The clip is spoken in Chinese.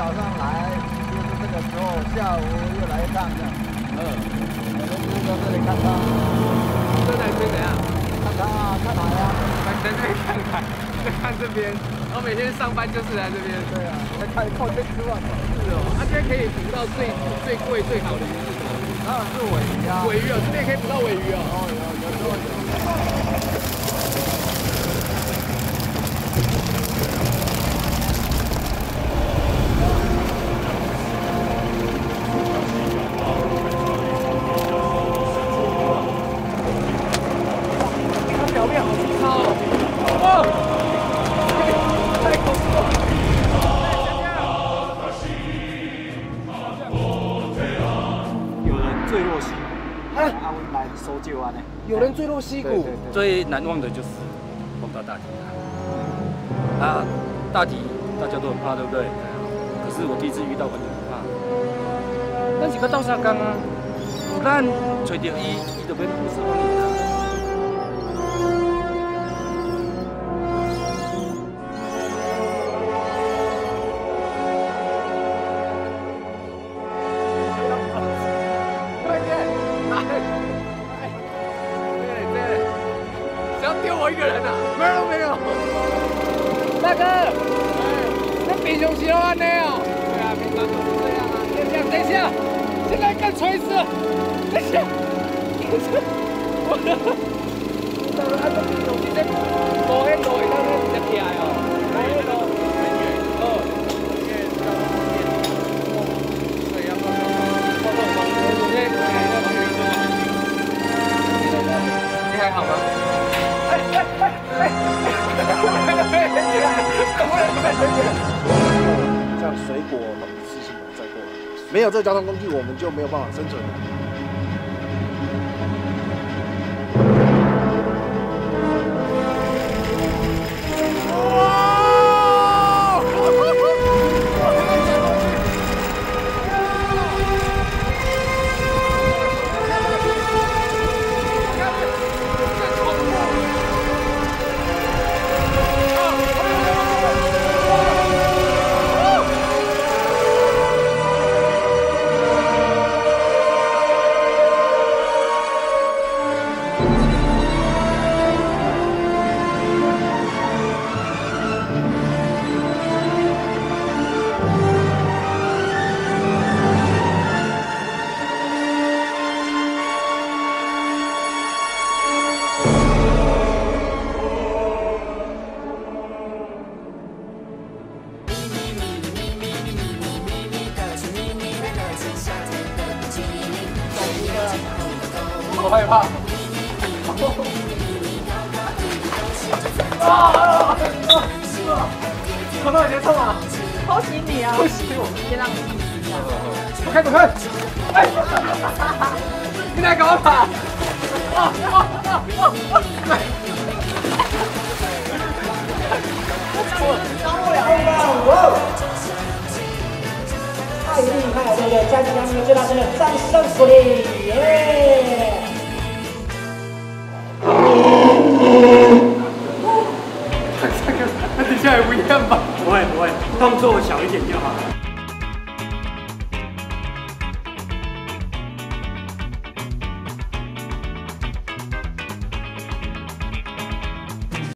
早上来，就是这个时候，下午又来一趟这样。嗯，我们就是到这里看看。这在这怎样？看看啊，看海啊。来在这里看海，再看这边。我每天上班就是来这边。对啊，来看靠天吃饭。是哦，他这边可以捕到最最贵最好的鱼是什么？当然是尾鱼啊。尾鱼哦，这边可以捕到尾鱼哦。哦，有有时候有。坠落溪，啊，阿文来搜救啊呢。有人坠落溪谷，最难忘的就是碰到大体啊！啊，大体大家都很怕，对不对？可是我第一次遇到，完全不怕。那几个斗相共啊，咱找到伊，伊就免故事丢我一个人啊？没有没有。大哥，那平常时都安尼哦。对啊，平常都是这样啊。等一下，等一下，现在更垂死。等一下，我的，我的，按照平常时在 像水果、事情再过来，没有这个交通工具，我们就没有办法生存。我害怕。啊！看到你在冲啊！偷袭你啊！不行，我先让你自己一下。走开，走开！哎！你来搞他？啊啊啊啊！太厉害了，对不对？再次将你们最大声的掌声鼓励，耶！不一样吧？不会不会，动作小一点就好了。